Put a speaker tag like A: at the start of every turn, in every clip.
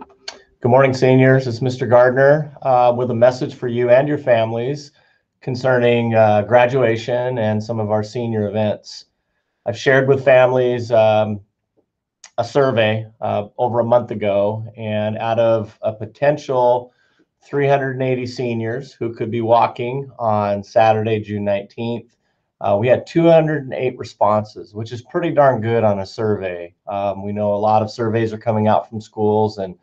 A: Good morning, seniors. It's Mr. Gardner uh, with a message for you and your families concerning uh, graduation and some of our senior events. I've shared with families um, a survey uh, over a month ago, and out of a potential 380 seniors who could be walking on Saturday, June 19th, uh, we had 208 responses, which is pretty darn good on a survey. Um, we know a lot of surveys are coming out from schools, and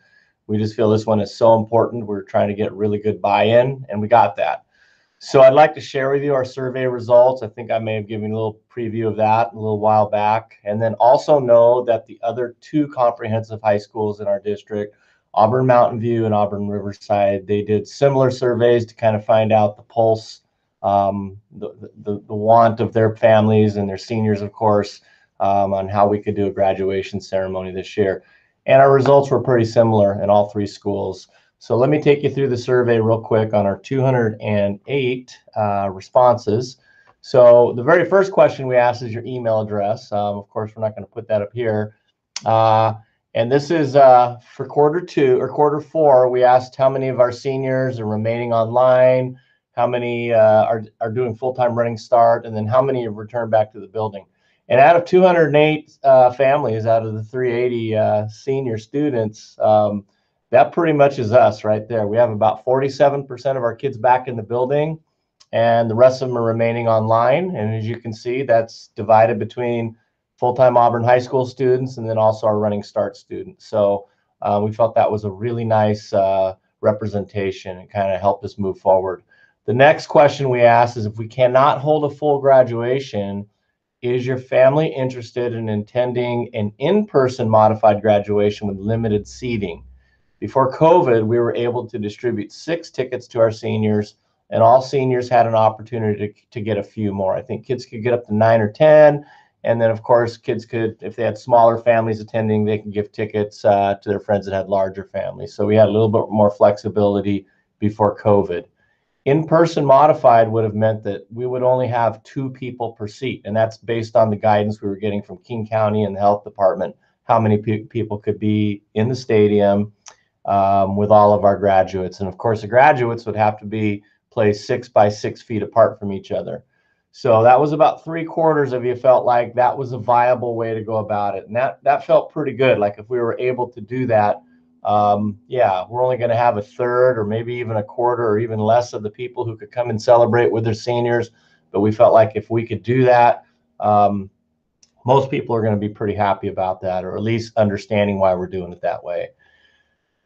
A: we just feel this one is so important. We're trying to get really good buy-in, and we got that. So I'd like to share with you our survey results. I think I may have given a little preview of that a little while back. And then also know that the other two comprehensive high schools in our district, Auburn Mountain View and Auburn Riverside, they did similar surveys to kind of find out the pulse, um, the, the, the want of their families and their seniors, of course, um, on how we could do a graduation ceremony this year. And our results were pretty similar in all three schools. So let me take you through the survey real quick on our 208 uh, responses. So the very first question we asked is your email address. Um, of course, we're not going to put that up here. Uh, and this is uh, for quarter two or quarter four. We asked how many of our seniors are remaining online, how many uh, are, are doing full-time running start, and then how many have returned back to the building. And out of 208 uh, families, out of the 380 uh, senior students, um, that pretty much is us right there. We have about 47% of our kids back in the building and the rest of them are remaining online. And as you can see, that's divided between full-time Auburn High School students and then also our running start students. So uh, we felt that was a really nice uh, representation and kind of helped us move forward. The next question we asked is if we cannot hold a full graduation, is your family interested in attending an in-person modified graduation with limited seating? Before COVID, we were able to distribute six tickets to our seniors, and all seniors had an opportunity to, to get a few more. I think kids could get up to nine or 10. And then, of course, kids could, if they had smaller families attending, they could give tickets uh, to their friends that had larger families. So we had a little bit more flexibility before COVID. In person modified would have meant that we would only have two people per seat. And that's based on the guidance we were getting from King County and the health department, how many pe people could be in the stadium um, with all of our graduates. And of course, the graduates would have to be placed six by six feet apart from each other. So that was about three quarters of you felt like that was a viable way to go about it. And that, that felt pretty good. Like if we were able to do that, um, yeah, we're only going to have a third or maybe even a quarter or even less of the people who could come and celebrate with their seniors. But we felt like if we could do that, um, most people are going to be pretty happy about that, or at least understanding why we're doing it that way.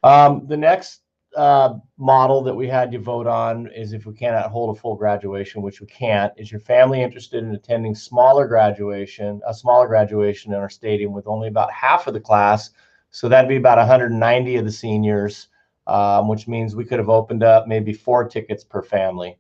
A: Um, the next uh, model that we had you vote on is if we cannot hold a full graduation, which we can't, is your family interested in attending smaller graduation, a smaller graduation in our stadium with only about half of the class. So that'd be about 190 of the seniors, um, which means we could have opened up maybe four tickets per family.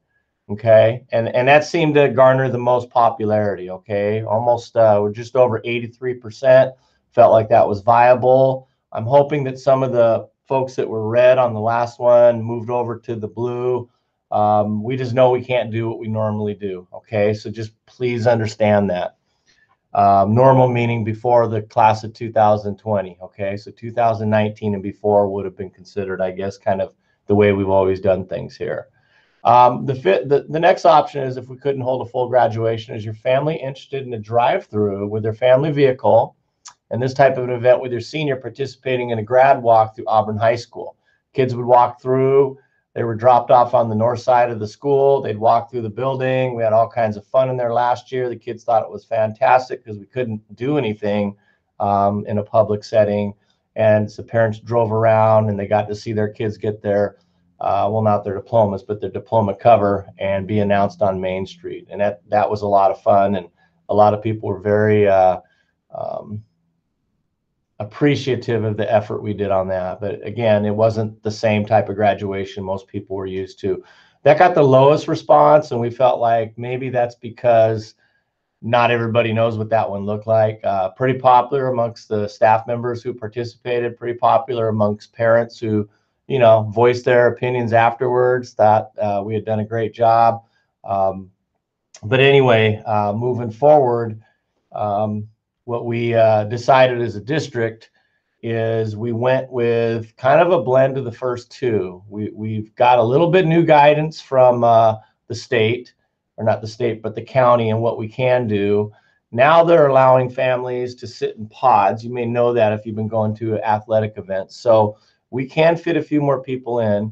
A: Okay. And, and that seemed to garner the most popularity. Okay. Almost uh, just over 83% felt like that was viable. I'm hoping that some of the folks that were red on the last one moved over to the blue. Um, we just know we can't do what we normally do. Okay, so just please understand that. Um, normal meaning before the class of 2020. Okay, so 2019 and before would have been considered, I guess, kind of the way we've always done things here. Um, the, fit, the, the next option is if we couldn't hold a full graduation, is your family interested in a drive-through with their family vehicle and this type of an event with your senior participating in a grad walk through Auburn High School. Kids would walk through, they were dropped off on the north side of the school. They'd walk through the building. We had all kinds of fun in there last year. The kids thought it was fantastic because we couldn't do anything um, in a public setting. And so parents drove around and they got to see their kids get their, uh, well, not their diplomas, but their diploma cover and be announced on Main Street. And that, that was a lot of fun. And a lot of people were very, uh, um, appreciative of the effort we did on that. But again, it wasn't the same type of graduation most people were used to. That got the lowest response, and we felt like maybe that's because not everybody knows what that one looked like. Uh, pretty popular amongst the staff members who participated, pretty popular amongst parents who, you know, voiced their opinions afterwards, that uh, we had done a great job. Um, but anyway, uh, moving forward, um, what we uh, decided as a district is we went with kind of a blend of the first two. We, we've got a little bit new guidance from uh, the state, or not the state, but the county and what we can do. Now they're allowing families to sit in pods. You may know that if you've been going to athletic events. So we can fit a few more people in.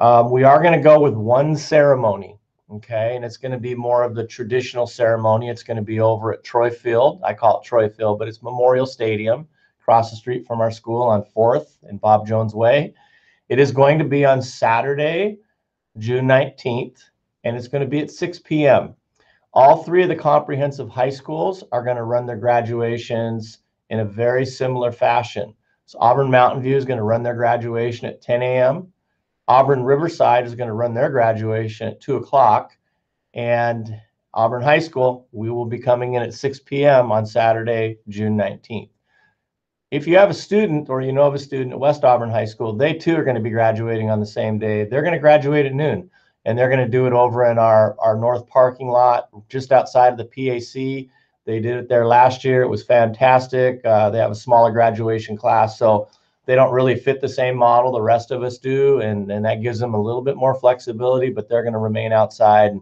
A: Um, we are going to go with one ceremony, okay? And it's going to be more of the traditional ceremony. It's going to be over at Troy Field. I call it Troy Field, but it's Memorial Stadium across the street from our school on 4th and Bob Jones Way. It is going to be on Saturday, June 19th, and it's going to be at 6 p.m. All three of the comprehensive high schools are going to run their graduations in a very similar fashion. So Auburn Mountain View is going to run their graduation at 10 a.m. Auburn Riverside is going to run their graduation at 2 o'clock. And Auburn High School, we will be coming in at 6 p.m. on Saturday, June 19th. If you have a student or you know of a student at West Auburn High School, they too are going to be graduating on the same day. They're going to graduate at noon and they're going to do it over in our, our north parking lot just outside of the PAC. They did it there last year. It was fantastic. Uh, they have a smaller graduation class, so they don't really fit the same model the rest of us do, and, and that gives them a little bit more flexibility, but they're going to remain outside, and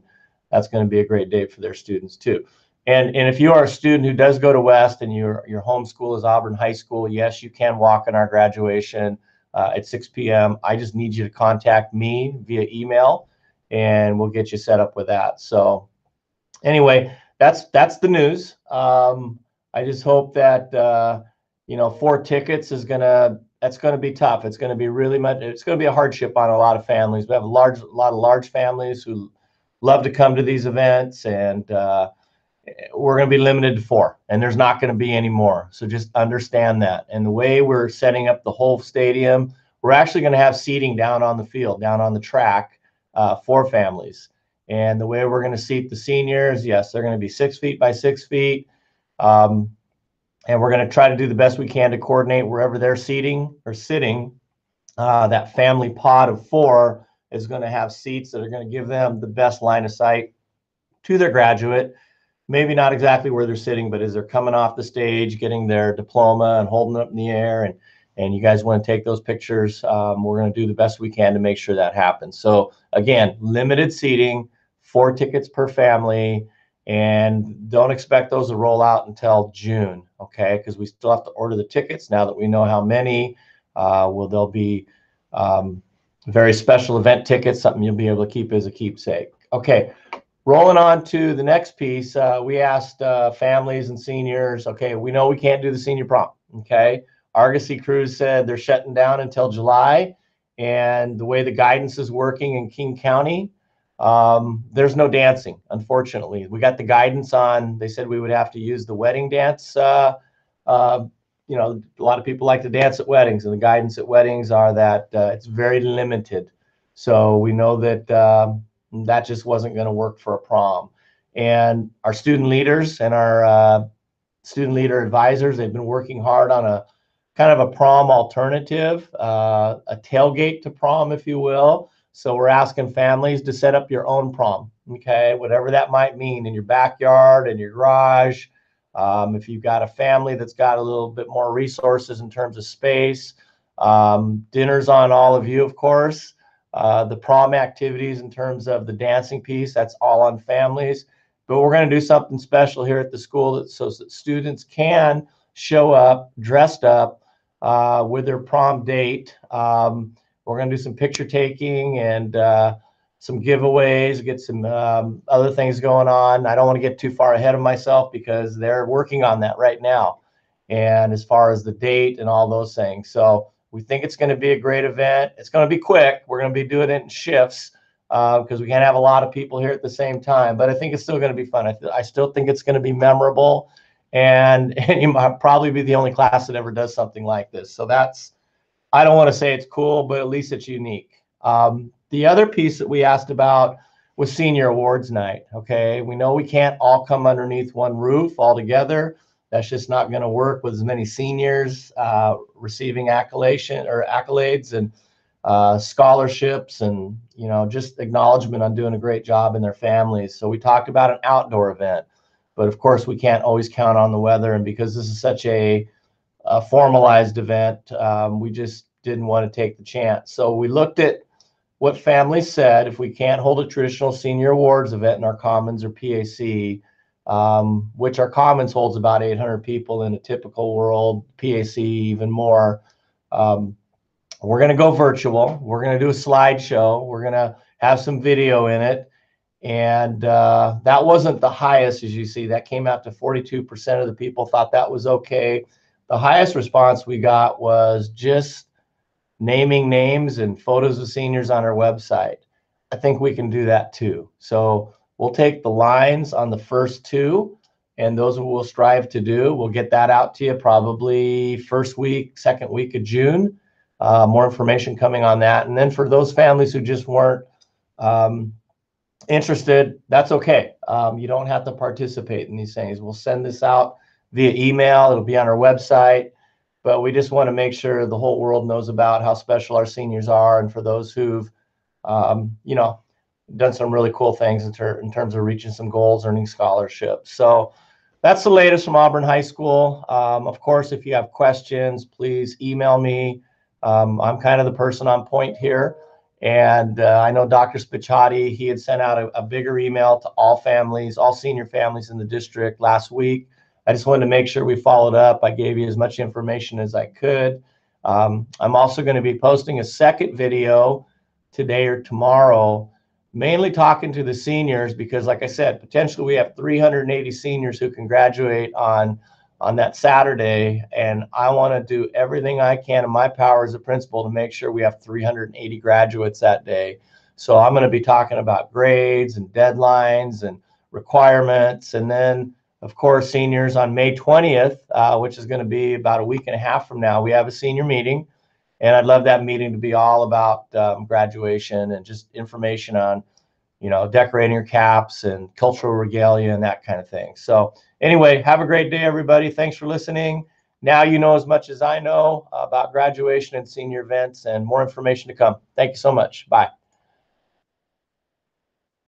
A: that's going to be a great day for their students too. And, and if you are a student who does go to West and your, your home school is Auburn High School, yes, you can walk in our graduation uh, at 6 p.m. I just need you to contact me via email and we'll get you set up with that. So anyway, that's that's the news. Um, I just hope that uh, you know four tickets is gonna that's gonna be tough. It's gonna be really much. It's gonna be a hardship on a lot of families. We have a large a lot of large families who love to come to these events, and uh, we're gonna be limited to four, and there's not gonna be any more. So just understand that. And the way we're setting up the whole stadium, we're actually gonna have seating down on the field, down on the track uh, for families. And the way we're going to seat the seniors, yes, they're going to be six feet by six feet. Um, and we're going to try to do the best we can to coordinate wherever they're seating or sitting. Uh, that family pod of four is going to have seats that are going to give them the best line of sight to their graduate. Maybe not exactly where they're sitting, but as they're coming off the stage, getting their diploma and holding it up in the air and and you guys want to take those pictures, um, we're going to do the best we can to make sure that happens. So again, limited seating, four tickets per family, and don't expect those to roll out until June, okay? Because we still have to order the tickets now that we know how many. Uh, will there be um, very special event tickets, something you'll be able to keep as a keepsake. Okay, rolling on to the next piece, uh, we asked uh, families and seniors, okay, we know we can't do the senior prom, okay? Argosy Cruise said they're shutting down until July. And the way the guidance is working in King County, um, there's no dancing, unfortunately. We got the guidance on, they said we would have to use the wedding dance. Uh, uh, you know, a lot of people like to dance at weddings, and the guidance at weddings are that uh, it's very limited. So we know that um, that just wasn't going to work for a prom. And our student leaders and our uh, student leader advisors, they've been working hard on a kind of a prom alternative, uh, a tailgate to prom, if you will. So we're asking families to set up your own prom, okay, whatever that might mean in your backyard, in your garage. Um, if you've got a family that's got a little bit more resources in terms of space, um, dinners on all of you, of course. Uh, the prom activities in terms of the dancing piece, that's all on families. But we're going to do something special here at the school that, so that students can show up dressed up uh, with their prom date. Um, we're going to do some picture taking and uh, some giveaways, get some um, other things going on. I don't want to get too far ahead of myself because they're working on that right now. And as far as the date and all those things. So we think it's going to be a great event. It's going to be quick. We're going to be doing it in shifts because uh, we can't have a lot of people here at the same time. But I think it's still going to be fun. I, th- I still think it's going to be memorable and, and you might probably be the only class that ever does something like this. So that's, I don't want to say it's cool, but at least it's unique. Um, the other piece that we asked about was senior awards night. Okay, we know we can't all come underneath one roof all together. That's just not going to work with as many seniors uh, receiving accolation or accolades and uh, scholarships and you know just acknowledgement on doing a great job in their families. So we talked about an outdoor event. But of course, we can't always count on the weather. And because this is such a, a formalized event. Um, we just didn't want to take the chance. So we looked at what families said. If we can't hold a traditional senior awards event in our Commons or PAC, um, which our Commons holds about 800 people in a typical world, PAC even more. Um, we're going to go virtual. We're going to do a slideshow. We're going to have some video in it. And uh, that wasn't the highest, as you see. That came out to 42% of the people thought that was okay. The highest response we got was just naming names and photos of seniors on our website. I think we can do that too. So we'll take the lines on the first two, and those we'll strive to do. We'll get that out to you probably first week, second week of June. Uh, more information coming on that. And then for those families who just weren't um, interested, that's okay. Um, you don't have to participate in these things. We'll send this out via email. It'll be on our website. But we just want to make sure the whole world knows about how special our seniors are. And for those who've, um, you know, done some really cool things in, ter- in, terms of reaching some goals, earning scholarships. So that's the latest from Auburn High School. Um, of course, if you have questions, please email me. Um, I'm kind of the person on point here. And uh, I know Dr. Spicciati, he had sent out a, a, bigger email to all families, all senior families in the district last week. I just wanted to make sure we followed up. I gave you as much information as I could. Um, I'm also going to be posting a second video today or tomorrow, mainly talking to the seniors because, like I said, potentially we have 380 seniors who can graduate on on that Saturday. And I want to do everything I can in my power as a principal to make sure we have 380 graduates that day. So I'm going to be talking about grades and deadlines and requirements. And then, of course, seniors on May 20th, uh, which is going to be about a week and a half from now, we have a senior meeting. And I'd love that meeting to be all about um, graduation and just information on, you know, decorating your caps and cultural regalia and that kind of thing. So Anyway, have a great day, everybody. Thanks for listening. Now you know as much as I know about graduation and senior events and more information to come. Thank you so much. Bye.